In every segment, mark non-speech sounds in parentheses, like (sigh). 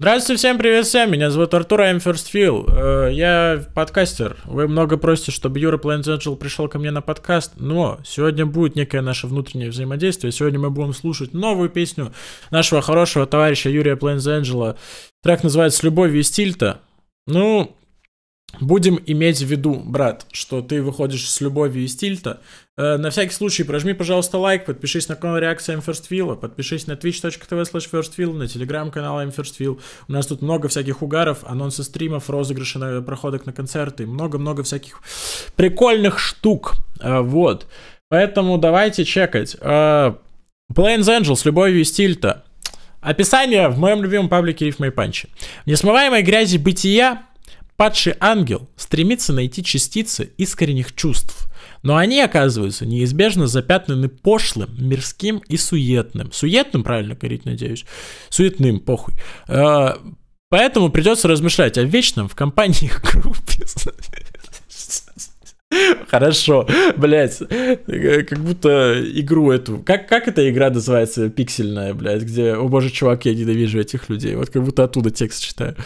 Здравствуйте, всем привет всем, меня зовут Артур, I'm First Feel. Э, Я подкастер. Вы много просите, чтобы Юра Plains Angel пришел ко мне на подкаст, но сегодня будет некое наше внутреннее взаимодействие. Сегодня мы будем слушать новую песню нашего хорошего товарища Юрия Plains Angel. Трек называется «С любовью и стильта». Ну, Будем иметь в виду, брат, что ты выходишь с любовью и стильта. Э, на всякий случай прожми, пожалуйста, лайк, подпишись на канал реакция MFirstFeel, подпишись на twitch.tv slash на телеграм-канал MFirstFeel. У нас тут много всяких угаров, анонсы стримов, розыгрыши на проходок на концерты, много-много всяких прикольных штук. Э, вот. Поэтому давайте чекать. Э, Plains Angel с любовью и стильта. Описание в моем любимом паблике Рифма и Панчи. В несмываемой грязи бытия Падший ангел стремится найти частицы искренних чувств, но они оказываются неизбежно запятнаны пошлым, мирским и суетным. Суетным, правильно говорить, надеюсь? Суетным, похуй. Э, поэтому придется размышлять о вечном в компании (laughs) группе. Хорошо, блядь, как будто игру эту, как, как эта игра называется, пиксельная, блядь, где, о боже, чувак, я ненавижу этих людей, вот как будто оттуда текст читаю.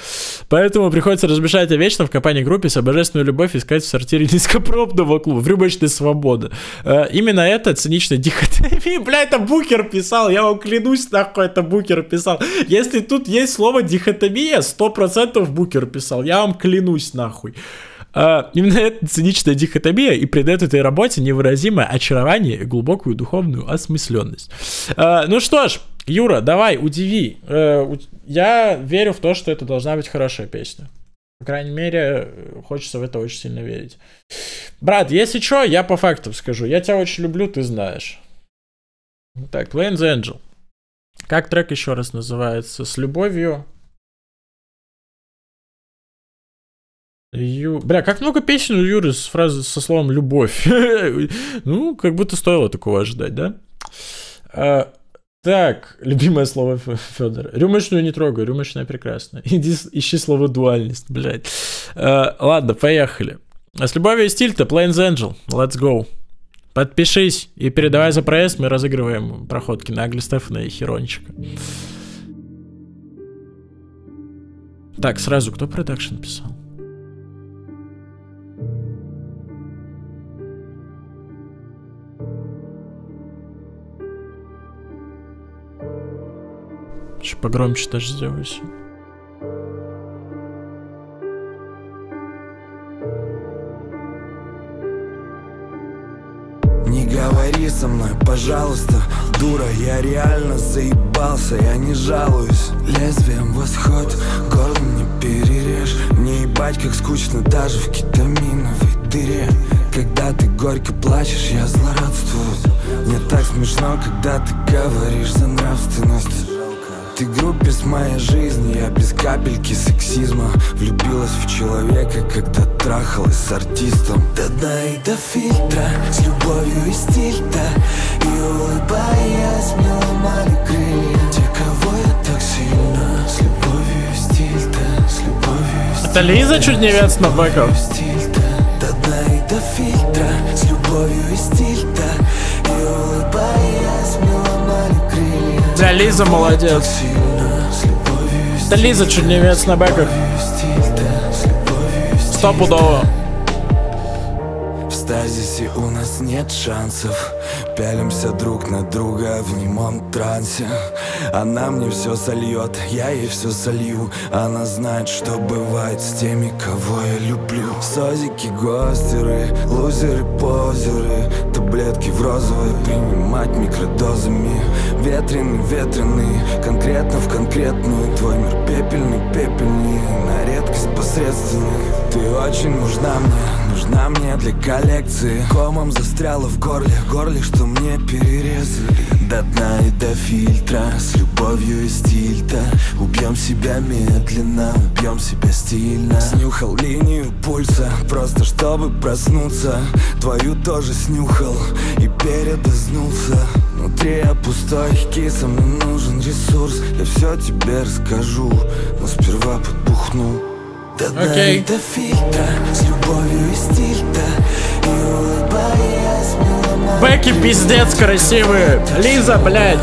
Поэтому приходится размышлять о вечном в компании группе с божественную любовь искать в сортире низкопробного клуба, в рюмочной свободы. Э, именно это циничная дихотомия, (laughs) бля, это Букер писал, я вам клянусь, нахуй, это Букер писал. Если тут есть слово дихотомия, сто процентов Букер писал, я вам клянусь, нахуй. Uh, именно эта циничная дихотомия и придает этой работе невыразимое очарование и глубокую духовную осмысленность. Uh, ну что ж, Юра, давай, удиви. Uh, я верю в то, что это должна быть хорошая песня. По крайней мере, хочется в это очень сильно верить. Брат, если что, я по фактам скажу. Я тебя очень люблю, ты знаешь. Так, Plains Angel. Как трек еще раз называется? С любовью Ю... Бля, как много песен у Юры с фразой со словом «любовь». (laughs) ну, как будто стоило такого ожидать, да? А, так, любимое слово Федора. Рюмочную не трогаю, рюмочная прекрасная. (laughs) Иди, ищи слово дуальность, блядь. А, ладно, поехали. А с любовью и стиль-то Plains Angel. Let's go. Подпишись и передавай за проезд, мы разыгрываем проходки на Агли Стефана и Херончика. Так, сразу, кто продакшн писал? Чуть погромче даже сделаю Не говори со мной, пожалуйста Дура, я реально заебался, я не жалуюсь. Лезвием восход, горло не перережь. Не ебать, как скучно даже в кетаминовой дыре. Когда ты горько плачешь, я злорадствую. Мне так смешно, когда ты говоришь за нравственность ты группе моей жизни, я без капельки сексизма Влюбилась в человека, когда трахалась с артистом. До дна и до фильтра, с любовью и стиль-то И улыбаясь, мне ломали крылья. Те, кого я так сильно, с любовью и стиль-то С любовью и стиль Это Лиза чуть не вец на бэков? До дна и до фильтра, с любовью и стиль-то Да, Лиза молодец. Да Лиза черневец на бэках. Стопудово. В стазисе у нас нет шансов Пялимся друг на друга в немом трансе Она мне все сольет, я ей все солью Она знает, что бывает с теми, кого я люблю Созики, гостеры, лузеры, позеры Таблетки в розовой принимать микродозами. Ветреный, ветреный, конкретно в конкретную. Твой мир пепельный, пепельный, на редкость посредственный. Ты очень нужна мне, нужна мне для коллекции. Комом застряла в горле, горле, что мне перерезали До дна и до фильтра, с любовью и стиль-то Убьем себя медленно, убьем себя стильно. Снюхал линию пульса, просто чтобы проснуться. Твою тоже снюхал. И передознулся. Внутри я пустой, киса, мне нужен ресурс. Я все тебе расскажу, но сперва подбухну дна Окей. до фильтра, с любовью и стиль-то И улыбаясь, Бэки пиздец красивые. Лиза, блядь.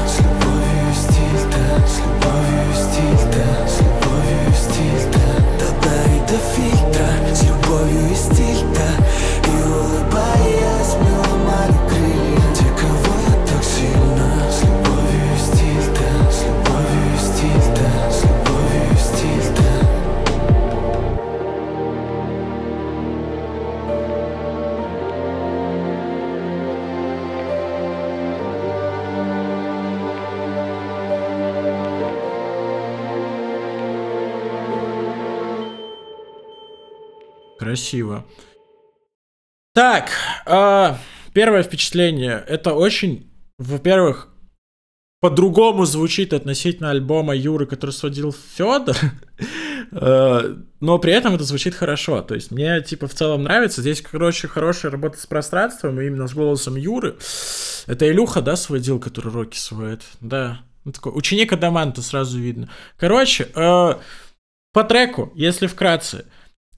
Красиво. Так, э, первое впечатление. Это очень, во-первых, по-другому звучит относительно альбома Юры, который сводил Федор. (laughs) Э, но при этом это звучит хорошо. То есть мне, типа, в целом нравится. Здесь, короче, хорошая работа с пространством, и именно с голосом Юры. Это Илюха, да, сводил, который роки сводит? Да. Он такой, ученик Адаманта сразу видно. Короче, э, по треку, если вкратце.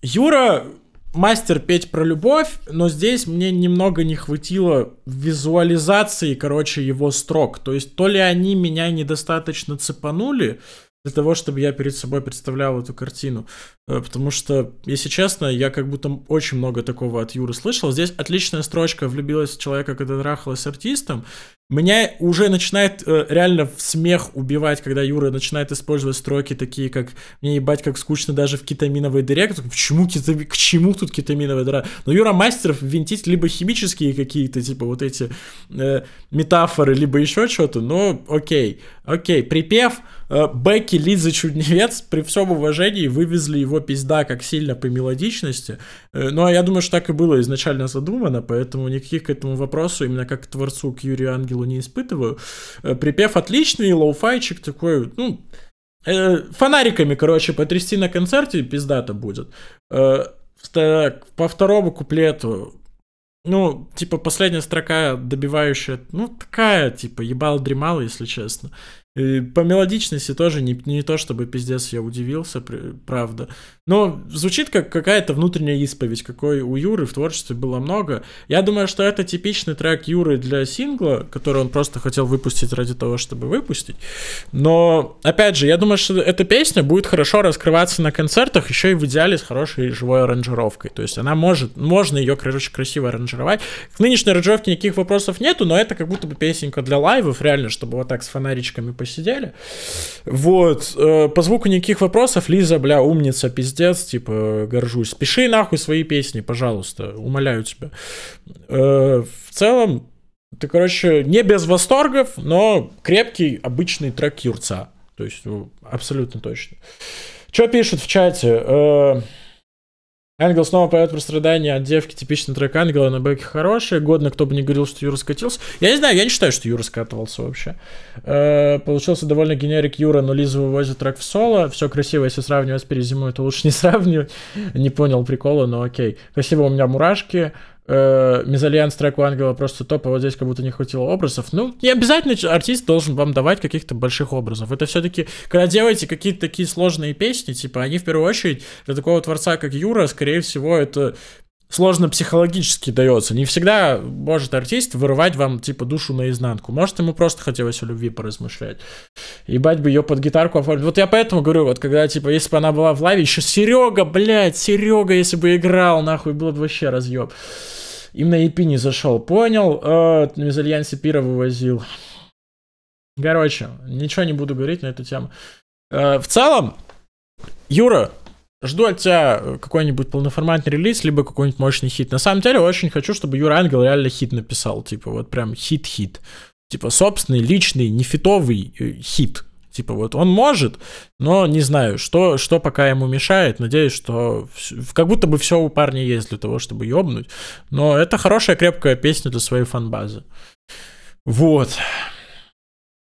Юра мастер петь про любовь, но здесь мне немного не хватило визуализации, короче, его строк. То есть то ли они меня недостаточно цепанули, для того, чтобы я перед собой представлял эту картину. Э, потому что, если честно, я как будто очень много такого от Юры слышал. Здесь отличная строчка «Влюбилась в человека, когда трахалась с артистом». Меня уже начинает э, реально в смех убивать, когда Юра начинает использовать строки такие, как «Мне ебать, как скучно даже в кетаминовой дыре». Почему. К чему тут кетаминовая дыра? Но Юра мастеров винтить либо химические какие-то, типа вот эти э, метафоры, либо еще что-то. Но окей, окей. Припев э, Бекки, Лиза Чудневец, при всем уважении, вывезли его пизда как сильно по мелодичности. Э, ну, а я думаю, что так и было изначально задумано, поэтому никаких к этому вопросу, именно как к творцу, к Юрию Ангелу силу не испытываю. Э, припев отличный, лоу-файчик такой, ну, э, фонариками, короче, потрясти на концерте пиздато будет. Э, так, по второму куплету ну, типа, последняя строка добивающая, ну, такая, типа, ебал дремал, если честно. И по мелодичности тоже не, не то, чтобы пиздец я удивился, правда. Но звучит как какая-то внутренняя исповедь, какой у Юры в творчестве было много. Я думаю, что это типичный трек Юры для сингла, который он просто хотел выпустить ради того, чтобы выпустить. Но, опять же, я думаю, что эта песня будет хорошо раскрываться на концертах, еще и в идеале с хорошей живой аранжировкой. То есть она может, можно ее, короче, красиво аранжировать. К нынешней аранжировке никаких вопросов нету, но это как будто бы песенка для лайвов, реально, чтобы вот так с фонаричками посидели. Вот. Э, по звуку никаких вопросов. Лиза, бля, умница, пиздец, типа, горжусь. Пиши нахуй свои песни, пожалуйста, умоляю тебя. Э, в целом, ты, короче, не без восторгов, но крепкий, обычный трек Юрца. То есть, ну, абсолютно точно. Что пишут в чате? Ангел снова поет про страдания от девки, типичный трек Ангела на бэке хороший, годно, кто бы не говорил, что Юра скатился. Я не знаю, я не считаю, что Юра скатывался вообще. Э, получился довольно генерик Юра, но Лиза вывозит трек в соло, все красиво, если сравнивать с перезимой, то лучше не сравнивать. Не понял прикола, но окей. Красиво у меня мурашки, э, мезальянс треку Ангела просто топ, а вот здесь как будто не хватило образов. Ну, не обязательно артист должен вам давать каких-то больших образов. Это все-таки, когда делаете какие-то такие сложные песни, типа, они в первую очередь для такого творца, как Юра, скорее всего, это сложно психологически дается. Не всегда может артист вырывать вам, типа, душу наизнанку. Может, ему просто хотелось о любви поразмышлять. Ебать бы ее под гитарку оформить. Вот я поэтому говорю, вот когда, типа, если бы она была в лаве, еще Серега, блядь, Серега, если бы играл, нахуй, было бы вообще разъеб. Им на EP не зашел. Понял, э, Пира вывозил. Короче, ничего не буду говорить на эту тему. Э, в целом, Юра, Жду от тебя какой-нибудь полноформатный релиз, либо какой-нибудь мощный хит. На самом деле, очень хочу, чтобы Юра Ангел реально хит написал. Типа, вот прям хит-хит. Типа, собственный, личный, нефитовый э, хит. Типа, вот он может, но не знаю, что, что пока ему мешает. Надеюсь, что как будто бы все у парня есть для того, чтобы ёбнуть. Но это хорошая, крепкая песня для своей фан-базы. Вот.